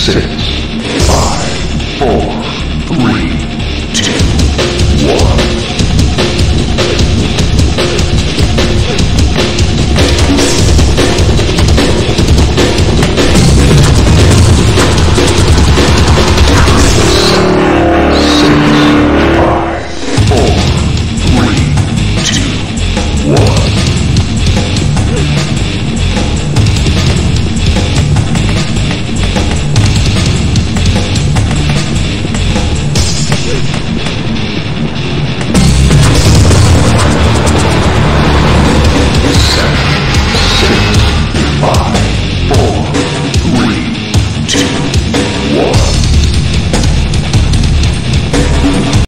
six,